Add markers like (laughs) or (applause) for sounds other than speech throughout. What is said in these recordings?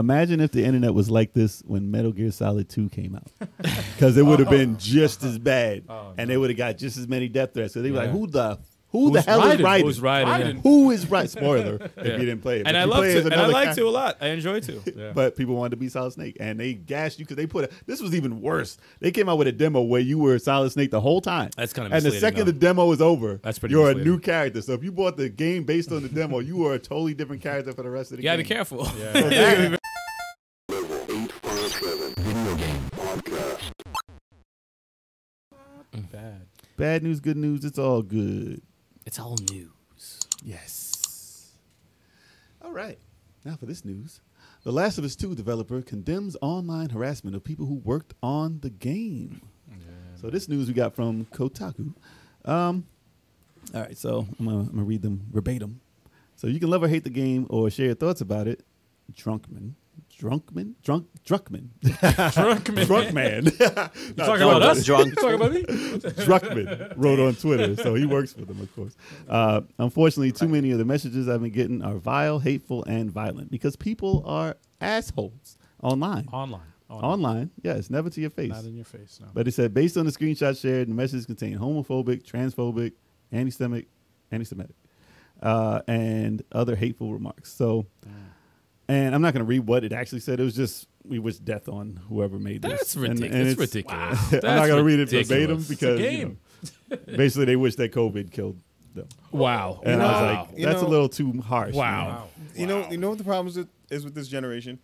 Imagine if the internet was like this when Metal Gear Solid 2 came out. (laughs) Because it would have been just as bad. Oh, and they would have got just as many death threats. So they were like, Yeah. who the who the hell Raiden? is Raiden? Who's Raiden, yeah. Who is Raiden? Spoiler (laughs) if Yeah. you didn't play it. And I you love play to, and I another like to a lot. I enjoy to. (laughs) Yeah. But people wanted to be Solid Snake, and they gassed you because they put a. This was even worse. They came out with a demo where you were Solid Snake the whole time. That's kinda And the second though. the demo is over, That's pretty You're a new character. So if you bought the game based on the demo, you were a totally different character for the rest of the you gotta be careful. Yeah. Bad. Bad news, good news. It's all good. It's all news. Yes. All right. Now for this news. The Last of Us 2 developer condemns online harassment of people who worked on the game. So this news we got from Kotaku. Um, all right, so I'm gonna, I'm gonna read them verbatim. So you can love or hate the game or share your thoughts about it. Drunkman, Drunkman, Drunk, Drunkman, Drunkman. Drunkman. (laughs) You (laughs) talking about us? Drunk. You talking about me? (laughs) Druckman wrote on Twitter, so he works for them, of course. Uh, unfortunately, too many of the messages I've been getting are vile, hateful, and violent because people are assholes online. Online. Online, yes, never to your face. Not in your face. No. But it said based on the screenshot shared, the messages contain homophobic, transphobic, anti-Semitic, anti-Semitic, uh, and other hateful remarks. So, and I'm not going to read what it actually said. It was just we wish death on whoever made this. That's And- and ridiculous. It's it's- ridiculous. (laughs) I'm not going to read it verbatim because you know, basically they wish that COVID killed them. Wow. And I was wow. like, You that's a little too harsh. Wow. man. Wow. You know, you know what the problem is with, is with this generation.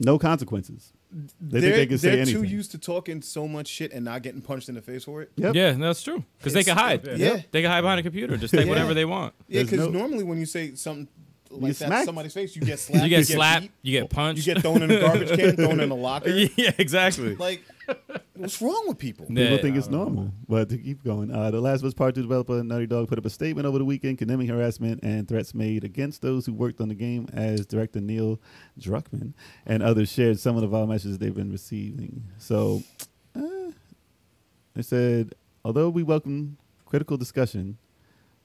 No consequences. They they're think they can say they're anything. too used to talking so much shit and not getting punched in the face for it. Yep. Yeah, that's true. Because they can hide. Yeah. They can hide behind a computer. Just take Yeah. whatever they want. Yeah, because no- normally when you say something like that smacked. somebody's face, you (laughs) get slapped. You get slapped. beat, You get punched. You get thrown in a garbage can, thrown in a (laughs) locker. yeah, exactly. Like, what's wrong with people? People Yeah. think it's normal, but to keep going, uh, the Last of Us Part Two developer Naughty Dog put up a statement over the weekend condemning harassment and threats made against those who worked on the game, as director Neil Druckmann and others shared some of the vile messages they've been receiving. So, uh, they said, although we welcome critical discussion,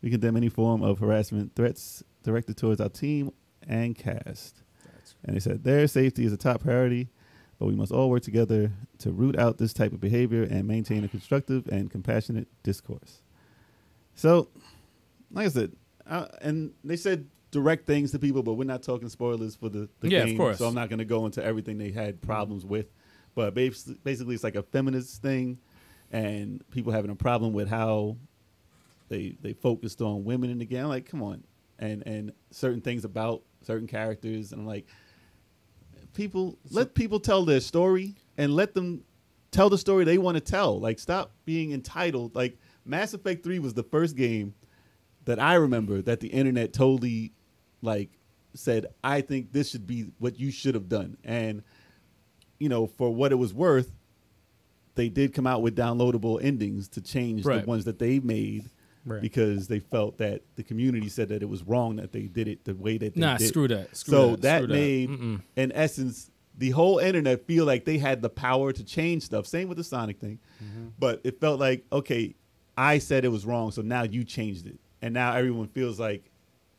we condemn any form of harassment, threats directed towards our team and cast. And they said their safety is a top priority, but we must all work together to root out this type of behavior and maintain a constructive and compassionate discourse. So, like I said, uh, and they said direct things to people, but we're not talking spoilers for the, the Yeah, of game. course. So I'm not going to go into everything they had problems with. But basically, it's like a feminist thing, and people having a problem with how they they focused on women in the game. I'm like, come on, and and certain things about certain characters, and I'm like, people let people tell their story and let them tell the story they want to tell. Like, stop being entitled. Like, Mass Effect Three was the first game that I remember that the internet totally like said, I think this should be what you should have done, and you know, for what it was worth, they did come out with downloadable endings to change Right. the ones that they made Right. because they felt that the community said that it was wrong that they did it the way that they Nah, did. screw that. Screw so that. that Screw made, Mm-mm. in essence, the whole internet feel like they had the power to change stuff. Same with the Sonic thing, Mm-hmm. but it felt like okay, I said it was wrong, so now you changed it, and now everyone feels like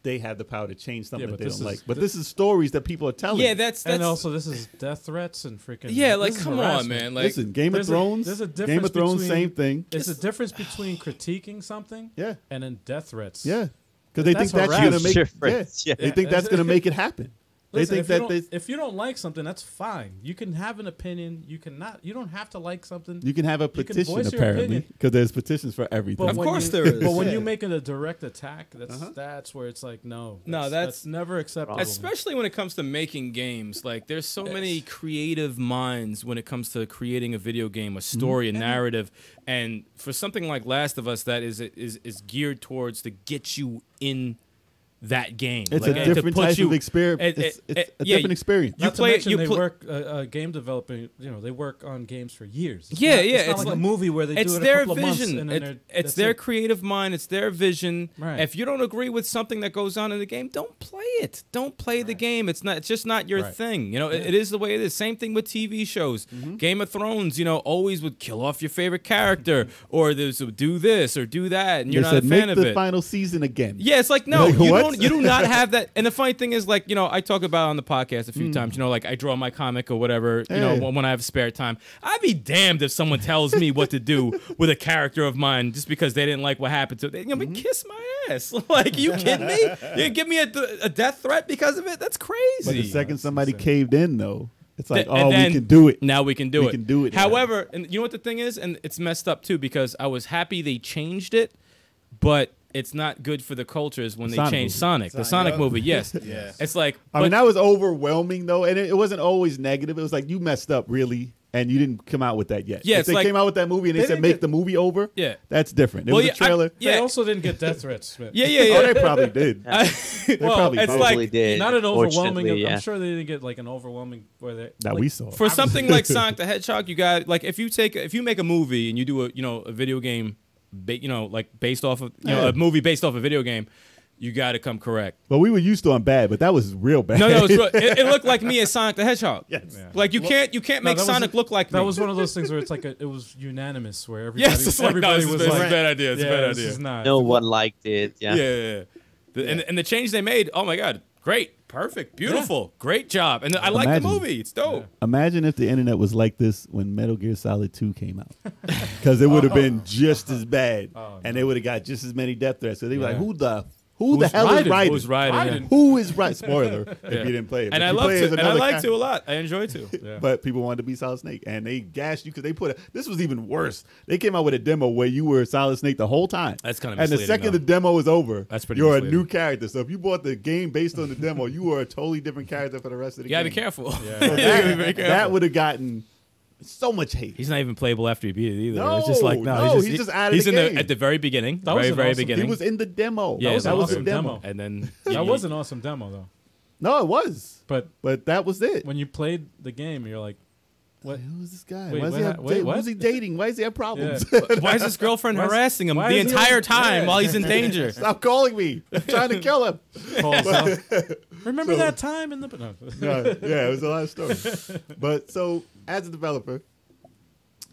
they have the power to change something Yeah, that they don't is- like. But this is stories that people are telling. Yeah, that's that's and also, this is death threats and freaking. yeah. Like, come on, man. Like, listen, Game of there's a- Thrones, there's a Game difference of Thrones, between- same thing. It's a difference between critiquing something Yeah, and then death threats. yeah, because they That's think that's gonna make. Yeah. they think that's gonna make it happen. Listen, they if think you that don't- they, if you don't like something, that's fine. You can have an opinion. You cannot. You don't have to like something. you can have a can petition voice apparently because there's petitions for everything. Of course you, there is. But when Yeah. you make it a direct attack, that's Uh-huh. that's where it's like no, No, that's- never acceptable. especially when it comes to making games like there's so many creative minds when it comes to creating a video game a story a narrative and for something like last of us that is is is geared towards to get you in that game It's Like, a different type you- of experience. it- it- it's it- a yeah, different experience. you Not play to it mention you they pl- work uh, uh, game developing. You know, they work on games for years. It's Yeah, not, yeah, It's, not it's like, like- a movie where they it's do it their a couple of vision. and then It- it's their it. creative mind. It's their vision. Right. If you don't agree with something that goes on in the game, don't play it. Don't play the game. It's not. It's just not your Right. thing. You know, it- it is the way it is. Same thing with TV shows. Mm-hmm. Game of Thrones. You know, always would kill off your favorite character, or there's do this or do that, and you're they not said a fan of it. make of the it. final season again. Yeah, it's like no, you don't don't you do not have that. And the funny thing is, like you know, I talk about it on the podcast a few hmm. times. You know, like I draw my comic or whatever. You know, when, when I have spare time, I'd be damned if someone tells me what to do with a character of mine just because they didn't like what happened to. They, you know, but hmm. kiss my ass. (laughs) like you kidding me? (laughs) You give me a, a death threat because of it? That's crazy. But the second That's somebody caved in, though, it's like, Th- oh, we can do it. Now we can do We it. can do it now. However, and you know what the thing is, and it's messed up too because I was happy they changed it, but it's not good for the cultures when they change movie. Sonic. The Sonic Sonic. movie, yes. (laughs) Yeah. It's like, I mean, that was overwhelming though, and it, it wasn't always negative. It was like you messed up, really, and you didn't come out with that yet. Yeah, if they like- came out with that movie and they, They said make get- the movie over. Yeah. that's different. It Well, was yeah, a trailer. I- yeah. They also didn't get death threats. Smith. yeah, yeah, yeah. Oh, they probably did. (laughs) I- well, probably it's both. like Probably did. Not an overwhelming. yeah. I'm sure they didn't get like an overwhelming where they that like, we saw. for something (laughs) like Sonic the Hedgehog, you got like if you take if you make a movie and you do a you know a video game, ba- you know like based off of you know Yeah. a movie based off a video game, you got to come correct. but we were used to on bad, but that was real bad. No, no, it's real. It, it looked like me as Sonic the Hedgehog. (laughs) Yes. Yeah. Like you can't you can't make that was Sonic a- look like That me. was one of those things where it's like a, it was unanimous where everybody, yes, it's like no, everybody was this like, a bad idea. It's yeah, a bad idea. not. No one liked it. yeah, Yeah. yeah, yeah. The- And and the change they made, oh my god, great, perfect, beautiful, great job. And I like the movie. It's dope. Imagine if the internet was like this when Metal Gear Solid 2 came out. (laughs) Because it would have oh. been just as bad. Oh, and no. they would have got just as many death threats. So they were like, Yeah. who the who the hell Raiden? is Raiden? Who's Raiden, yeah. Who is Raiden? Spoiler (laughs) if Yeah. you didn't play it. And I you love play to, and I another like to a lot. I enjoy to. (laughs) Yeah. But people wanted to be Solid Snake, and they gashed you because they put a, this was even worse. They came out with a demo where you were Solid Snake the whole time. That's kinda And the second though. the demo is over, That's pretty You're a new character. So if you bought the game based on the demo, you were a totally different character for the rest of the You gotta game. be careful. (laughs) So You gotta be very that, careful. that would have gotten so much hate. He's not even playable after you beat it either. it's just No, like no, no, he's he's just, just out of he's the in game. the at the very beginning, That was very an very awesome- beginning. He was in the demo. Yeah, that was, that that was was the demo. demo. and then (laughs) That was an awesome demo though. No, it was. But But that was it. when you played the game, you're like, what? Who's this guy? Wait, Why is what he have wait, what? Who's he dating? Why does he have problems? (laughs) Why is his girlfriend Why is- harassing him the is he entire time Yeah. while he's in (laughs) danger? Stop calling me. I'm trying to kill him. Remember So- that time in the no. No, yeah, it was a lot of stories. But so, as a developer,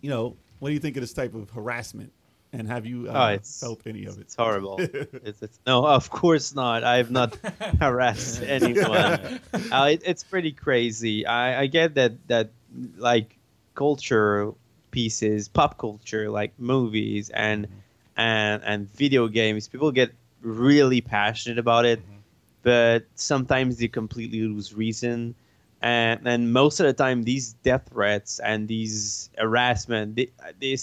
you know, what do you think of this type of harassment? And have you uh, Oh, it's- felt any of it? It's horrible. it's, it's, no, of course not. I have not (laughs) harassed anyone. Uh, it, it's pretty crazy. I, I get that that like culture pieces, pop culture, like movies and mm-hmm. and and video games, people get really passionate about it, mm-hmm. but sometimes they completely lose reason. And and most of the time, these death threats and these harassment, they, they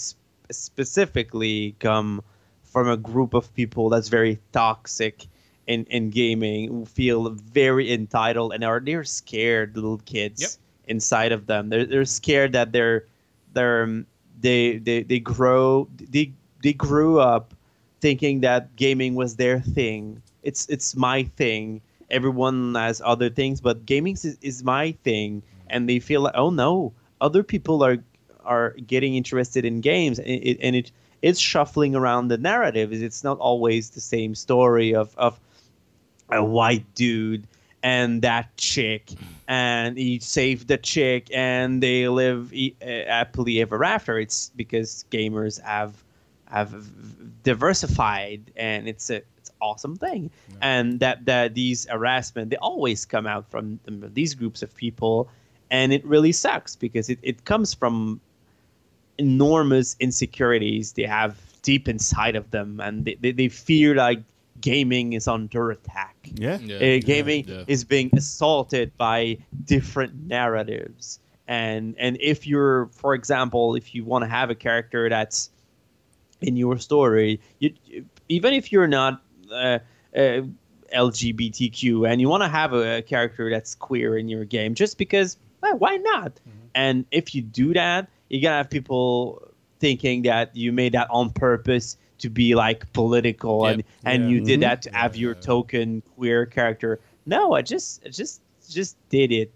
specifically come from a group of people that's very toxic in, in gaming who feel very entitled and are they're scared little kids. Inside of them. They're, they're scared that they're they're um, they, they they grow they they grew up thinking that gaming was their thing. It's it's my thing. Everyone has other things but gaming is, is my thing. And they feel like oh no other people are are getting interested in games. And it, and it it's shuffling around the narrative. It's not always the same story of of a white dude and that chick and he saved the chick and they live e- uh, happily ever after. It's because gamers have have diversified and it's a it's awesome thing. And that that these harassment they always come out from these groups of people and it really sucks because it, it comes from enormous insecurities they have deep inside of them and they, they, they fear like gaming is under attack Yeah. uh, gaming yeah. is being assaulted by different narratives and and if you're for example if you want to have a character that's in your story you even if you're not uh, uh, lgbtq and you want to have a, a character that's queer in your game just because well, why not and if you do that you're gonna have people thinking that you made that on purpose to be like political Yep. and and Yeah. you did Mhm. that to have your token queer character no i just I just just did it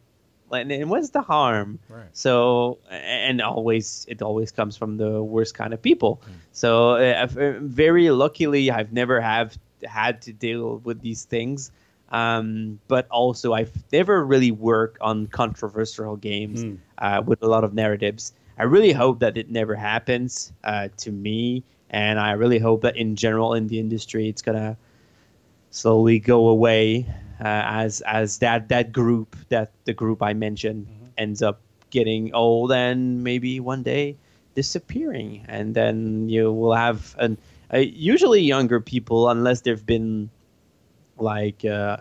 and, and what's the harm Right. so and always it always comes from the worst kind of people so uh, uh, very luckily i've never have had to deal with these things um, but also i've never really worked on controversial games Mm. uh, with a lot of narratives i really hope that it never happens uh, to me and i really hope that in general in the industry it's gonna slowly go away uh, as as that that group that the group I mentioned ends up getting old and maybe one day disappearing, and then you will have an uh, usually younger people unless they've been like uh,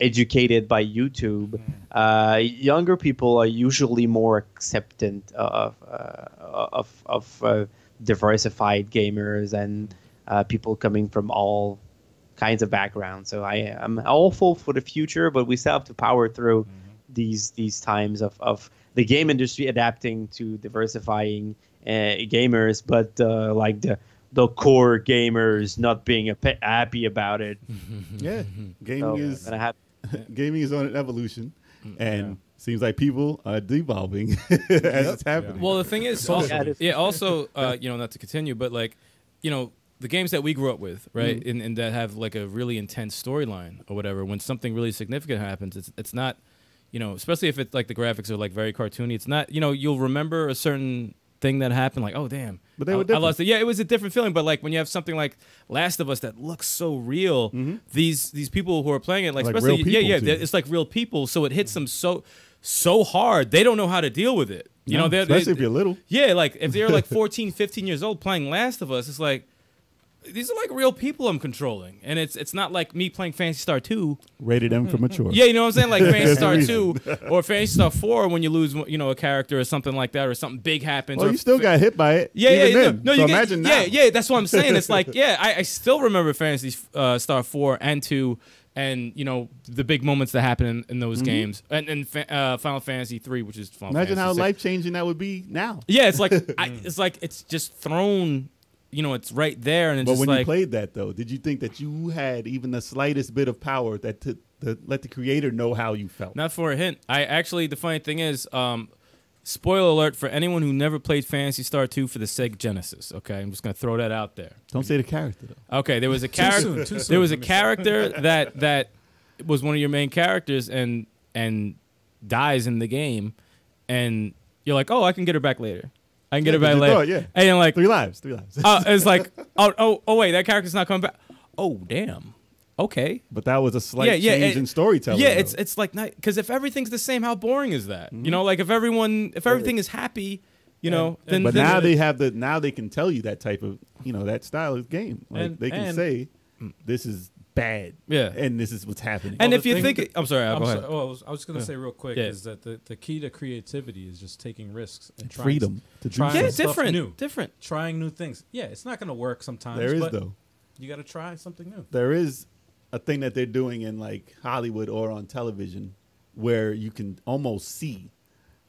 educated by YouTube. Uh, younger people are usually more acceptant of uh, of of uh, diversified gamers and uh, people coming from all kinds of backgrounds. So I am hopeful for the future, but we still have to power through these these times of, of the game industry adapting to diversifying uh, gamers, but uh, like the the core gamers not being a pe- happy about it. Yeah, (laughs) gaming So, is and I have gaming is on an evolution, Mm, and seems like people are devolving (laughs) as it's happening. Well, the thing is, Yeah, also, yeah, also, uh, you know, not to continue, but like, you know, the games that we grew up with, right, Mm-hmm. and, and that have like a really intense storyline or whatever. When something really significant happens, it's it's not, you know, especially if it's like the graphics are like very cartoony. It's not, you know, you'll remember a certain thing that happened, like, oh damn, But they I- were I, different. lost it. Yeah, it was a different feeling. But like when you have something like Last of Us that looks so real, these these people who are playing it, like. Like especially real yeah, yeah, to it's like real people. So it hits them so so hard they don't know how to deal with it. You No, know, they're, especially they, if you're little. yeah, like if they're like (laughs) 14, 15 years old playing Last of Us, it's like these are like real people I'm controlling, and it's it's not like me playing Phantasy Star Two. Rated M for mature. Yeah, you know what I'm saying, like (laughs) Phantasy Star. Two (laughs) or Phantasy Star Four when you lose you know a character or something like that, or something big happens. Well, or you still got hit by it. yeah, yeah, then. no, no, so you get, imagine now. yeah, yeah. That's what I'm saying. It's like, yeah, I, I still remember Phantasy uh, Star Four and Two, and you know the big moments that happen in, in those games, and, and fa- uh, Final Fantasy Three, which is Final Mm-hmm. Imagine Fantasy how life changing that would be now. Yeah, it's like (laughs) I, it's like it's just thrown. You know, it's right there, and it's But when like you played that, though, did you think that you had even the slightest bit of power that to, to let the creator know how you felt? not for a hint. I actually, the funny thing is, um, spoiler alert for anyone who never played Phantasy Star Two for the Sega Genesis. Okay, I'm just gonna throw that out there. Don't say the character though. Okay, there was a (laughs) character. too soon. There was a character (laughs) that that was one of your main characters and and dies in the game, and you're like, oh, I can get her back later. I can get Yeah, her back 'cause you later. thought, yeah. And you're like, Three lives, three lives. uh, it's like, (laughs) oh, oh, oh, wait, that character's not coming back. Oh, damn. Okay. but that was a slight Yeah, yeah, change it- in storytelling. Yeah, it's though. it's like not because if everything's the same, how boring is that? Mm-hmm. You know, like if everyone, if everything is happy, you know, And- then but then- now they have the now they can tell you that type of you know that style of game. Like And- they can and- say this is bad. Yeah. and this is what's happening. and Well, if you think, that- I'm sorry, I'll I'm go sorry, ahead. oh, I was, I was going to Yeah. say real quick Yeah. is that the, the key to creativity is just taking risks and trying freedom to do trying Yeah, stuff different, new. different. trying new things. Yeah, it's not going to work sometimes. There is but though. You got to try something new. there is a thing that they're doing in like Hollywood or on television where you can almost see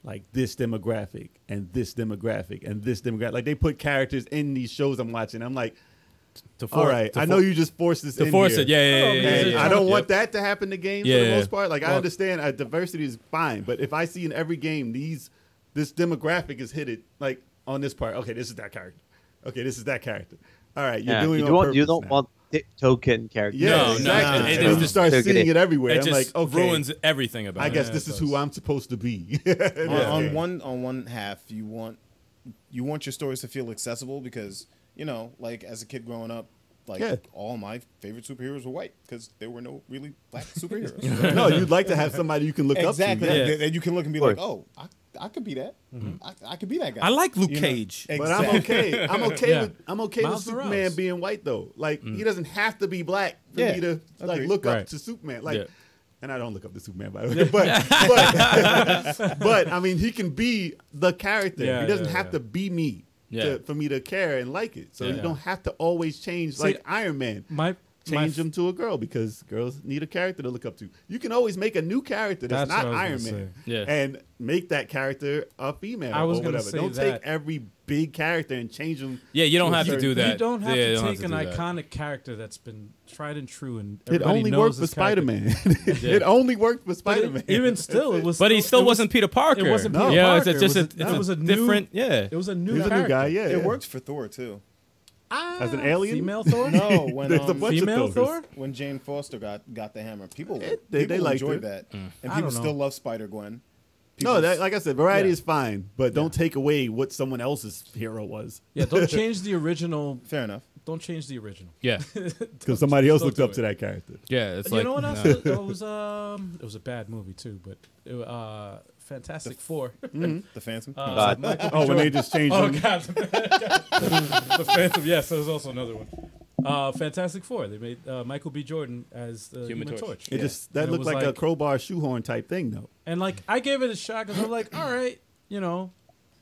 like this demographic and this demographic and this demographic. Like they put characters in these shows I'm watching. I'm like, To all for- right, to I for- know you just forced this to in force here. it. Yeah, yeah, yeah. Yeah, yeah, I don't Yep. want that to happen to games for the yeah. most part. Like I understand uh, diversity is fine, but if I see in every game these this demographic is hit it like on this part, okay, this is that character. Okay, this is that character. All right, you're yeah, doing you it don't you don't now. want t- token character. Yeah, No, no, exactly. it- it and you just- start Token seeing it. it everywhere. It I'm just like, okay, ruins everything about it. I it. guess Yeah, this is who. I'm supposed to be. on, (laughs) Yeah. on one on one half you want you want your stories to feel accessible because you know like as a kid growing up like Yeah. all my favorite superheroes were white because there were no really black (laughs) superheroes (laughs) no, you'd like to have somebody you can look exactly up to. Yeah. that, that you can look and be like oh I, I could be that mm-hmm. I, I could be that guy I like Luke You know? Cage. But I'm okay. I'm okay Yeah. with I'm okay Miles with Morales. Superman being white though. Like he mm. doesn't have to be black for Yeah, me to like agreed. look up Right. to Superman. Like Yeah. and I don't look up to Superman by the way. But (laughs) but, but I mean he can be the character. Yeah, he doesn't yeah, have yeah. to be me Yeah. to, for me to care and like it. So Yeah. you don't have to always change See, like Iron Man. My Change my, him to a girl because girls need a character to look up to. You can always make a new character that's, That's not what I was Iron Man. Yeah. and make that character a female I was or gonna whatever. say Don't that. take every big character and change them. Yeah, you don't to have to do that. You don't have Yeah, to don't take an do that. iconic character that's been tried and true, and It only knows worked for. Spider Man. (laughs) (laughs) Yeah. It only worked for Spider Man. even still, it (laughs) was. But he still it was- wasn't Peter Parker. It wasn't No. Peter yeah, Parker. it's just it a, was, it's it a was a new, different. Yeah, It was a new. He's a new guy. Yeah, it yeah. worked for Thor too As an alien? Female Thor. (laughs) no when There's a um, bunch of Female Thors. Thor. when Jane Foster got got the hammer people It- they- people they liked enjoyed it. that and I people don't know. still love Spider Gwen No, that, like I said, variety Yeah. is fine, but don't take away what someone else's hero was. Yeah, don't (laughs) change the original fair enough don't change the original. Yeah, (laughs) because somebody else Don't looked do up it. to that character. yeah. It's you like know what else? nah. it was um, it was a bad movie too, but it, uh, Fantastic Four. The Phantom. Uh, God. Michael Oh, when Jordan. they just changed Oh them. god, (laughs) the Phantom. Yes, there's also another one. Uh, Fantastic Four. They made uh, Michael B. Jordan as the Human Human, Torch. Torch. It just that And it looked was like, a like- crowbar shoehorn type thing, though. And like I gave it a shot because I'm like, all right, you know,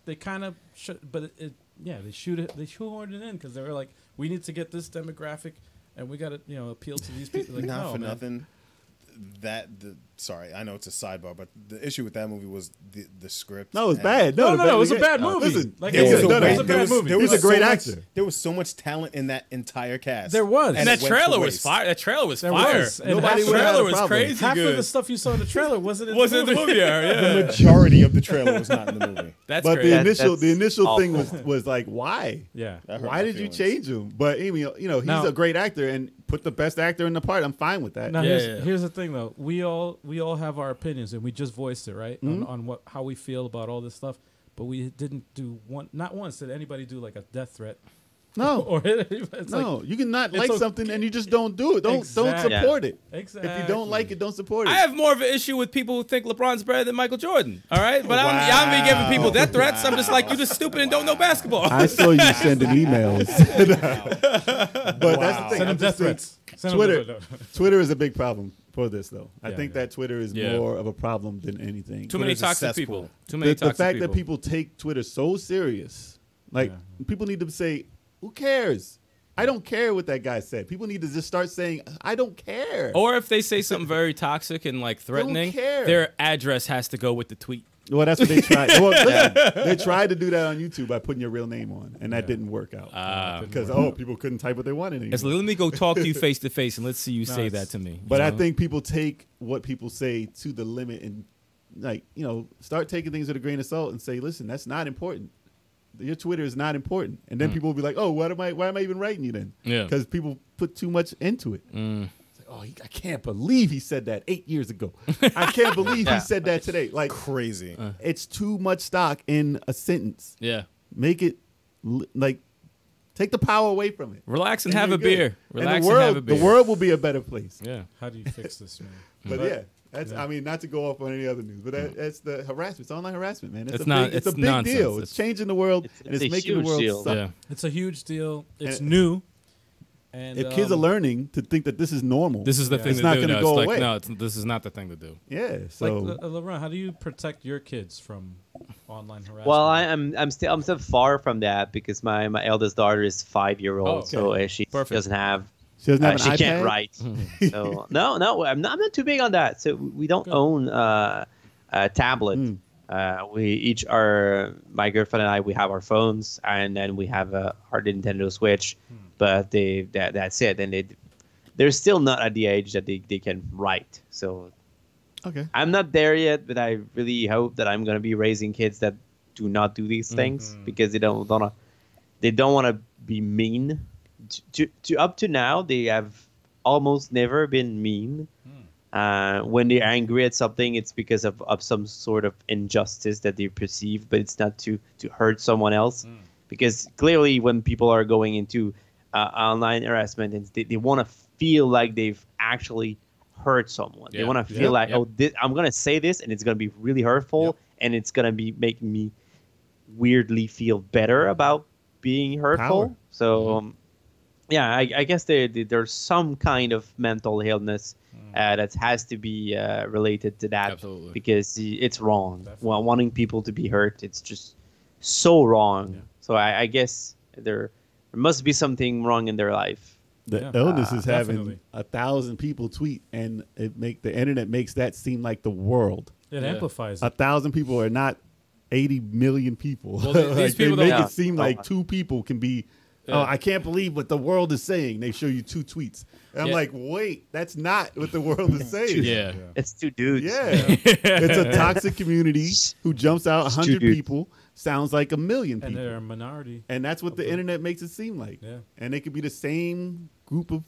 they kind of, sh- but it, it, yeah, they shoot it, they shoehorned it in because they were like, we need to get this demographic, and we got to, you know, appeal to these people. Like, Not no, for man. nothing. That the sorry, I know it's a sidebar, but the issue with that movie was the the script. No, it was and- bad. No, the no, no, it was a bad movie. Listen, Like, it was was no, a- no, it was a there bad was- movie. there He's was a great so actor. Much, there was so much talent in that entire cast. There was. and And that trailer was fire. That trailer was There fire. was. And Nobody half, would've trailer was crazy half good. of the stuff you saw in the trailer wasn't in wasn't in the the movie. movie. (laughs) Yeah, The majority of the trailer was not in the movie. (laughs) That's but crazy. the That- initial the that's initial thing was was like, why? Yeah. Why my did you change him? But Amy, you know, he's a great actor and put the best actor in the part. I'm fine with that. Now Yeah, here's, yeah. here's the thing though. We all we all have our opinions and we just voiced it, right? Mm-hmm. On, on what how we feel about all this stuff. But we didn't do one not once did anybody do like a death threat. No, (laughs) Or it's no, like you can not like okay. something and you just don't do it. Don't don't Exactly. support it. exactly. If you don't like it, don't support it. I have more of an issue with people who think LeBron's better than Michael Jordan. All right, but I'm, I'm be giving people death threats. I'm just like you're just stupid and don't know basketball. I saw you sending (laughs) emails. (laughs) but that's the thing. Send them death threats. Twitter. Twitter is a big problem for this, though. I Yeah, think yeah. that Twitter is Yeah. more of a problem than anything. Too many Twitter's a toxic cesspool. people. Too the, many the toxic fact people. that people take Twitter so serious, like people need to say, "Who cares?" I don't care what that guy said. People need to just start saying, "I don't care." Or if they say something very toxic and like threatening, care. their address has to go with the tweet. Well, that's what they tried. well, listen, they tried to do that on YouTube by putting your real name on, and that didn't work out Ah. because oh, people couldn't type what they wanted anymore. It's like, let me go talk to you face to face and let's see you say that to me. But you I think people take what people say to the limit and like, you know, start taking things with a grain of salt and say, listen, that's not important. Your Twitter is not important. And then people will be like, oh, what am I why am I even writing you then? Yeah. Because people put too much into it. Mm. It's like, oh, he, I can't believe he said that eight years ago. I can't (laughs) believe Yeah. he said that today. Like Crazy. Uh. it's too much stock in a sentence. yeah. Make it like take the power away from it. Relax and, And have a good. beer. And Relax the and, world, have a beer. the world will be a better place. Yeah. How do you fix this, man? (laughs) But yeah, that's I mean not to go off on any other news, but that, that's the harassment. It's online harassment, man. It's, It's a not- big, it's, it's a big nonsense. deal. It's- It's changing the world It's- and it's it's a making the huge world deal. suck. Yeah. It's a huge deal. It's And- new. And If kids are um, learning to think that this is normal, This is the Yeah. thing It's to not do. gonna No, go it's like, away. no, it's, this is not the thing to do. yeah. like So uh, Laurent, how do you protect your kids from online harassment? Well, I, I'm I'm still I'm still far from that because my, my eldest daughter is five year old, Oh, okay. so uh, she Perfect. doesn't have she doesn't uh, have she an can't write. (laughs) (laughs) so no, no, I'm not I'm not too big on that. So we don't Good. own uh, a tablet. Mm. Uh, we each are my girlfriend and I. We have our phones, and then we have a, our Nintendo Switch. But they that that's it. And they they're still not at the age that they, they can write. So Okay. I'm not there yet, but I really hope that I'm gonna be raising kids that do not do these things Mhm. because they don't wanna they don't want to be mean. To, to, to up to now, they have almost never been mean. Uh, when they're angry at something, it's because of, of some sort of injustice that they perceive, but it's not to to hurt someone else. Because clearly, when people are going into uh, online harassment, it's, they, they want to feel like they've actually hurt someone. They want to feel Yep. like, Yep. oh, this, I'm gonna say this, and it's gonna be really hurtful, Yep. and it's gonna be making me weirdly feel better about being hurtful. Power. So, um, yeah, I, I guess there, there- there's some kind of mental illness uh, that has to be uh, related to that Absolutely. because it's wrong. Well, wanting people to be hurt, it's just so wrong. Yeah. So I, I guess there there must be something wrong in their life. The Yeah. illness is having definitely. a thousand people tweet, and it make the internet makes that seem like the world. it Yeah. amplifies A it. thousand people are not eighty million people. Well, th- (laughs) these Like, people they make don't- it seem like two people can be. Oh, yeah. Oh, I can't believe what the world is saying. They show you two tweets. And I'm Yeah. like, wait, that's not what the world is (laughs) saying. Yeah. It's two dudes. Yeah. (laughs) it's a toxic community who jumps out a hundred people, sounds like a million And people. they're a minority. And that's what the Okay. internet makes it seem like. Yeah. And they could be the same group of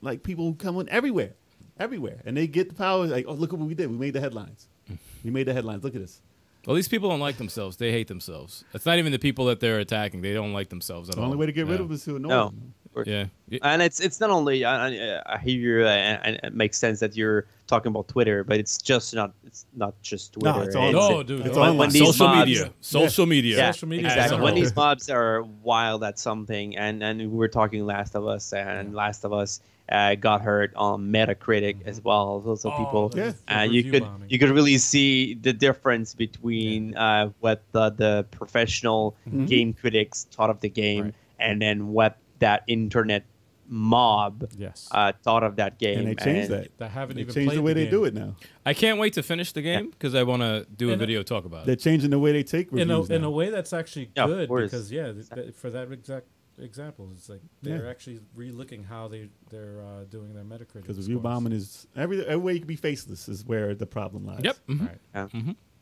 like people who come in everywhere. Everywhere. And they get the power like, oh look at what we did. We made the headlines. (laughs) we made the headlines. Look at us. Well, these people don't like themselves. They hate themselves. It's not even the people that they're attacking. They don't like themselves at The all. only way to get rid Yeah. of them is to annoy No. them. Yeah. And it's it's not only I, I- I hear you, uh, and, and it makes sense that you're talking about Twitter, but it's just not it's not just Twitter. No, it's all- No, dude, It's it's all when, these social mobs- media. Social media. Yeah, Social media exactly. as When these mobs are wild at something, and and we were talking Last of Us, and Last of Us uh, got hurt on Metacritic as well. So, so Oh, people, the- Yeah. the uh, you could bombing. you could really see the difference between uh, what the, the professional Mhm. game critics thought of the game, Right. and then what that internet mob yes, uh, thought of that game. and they changed that. that haven't They even changed the way they do it now. I can't wait to finish the game because I want to do a And- video talk about it. They're changing the way they take in a reviews in a way that's actually Yeah, good course. because yeah, th- th- for that exact example, it's like they're actually relooking how they they're uh, doing their Metacritic. Because review bombing is every every way you can be faceless is where the problem lies. Yep. mhm. Right.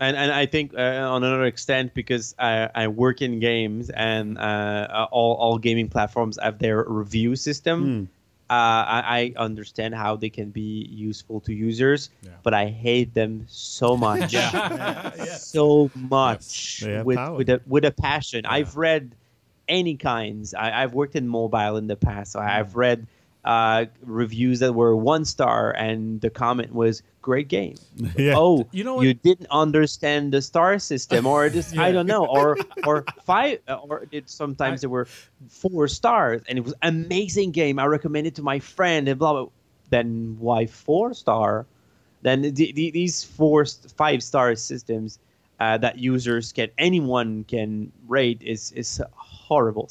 and and I think uh, on another extent because I, I work in games and uh, all all gaming platforms have their review system. Uh, I, I understand how they can be useful to users, Yeah. but I hate them so (laughs) much, yeah. so much They with with a with a passion. I've read any kinds. I, I've worked in mobile in the past, so. I've read uh, reviews that were one star, and the comment was "great game." (laughs) yeah. oh You know you didn't understand the star system or (laughs) just i don't know or or five or it sometimes I- there were four stars and it was amazing game i recommend it to my friend and blah blah then why four star then the, the, these four five star systems uh, that users can anyone can rate is is horrible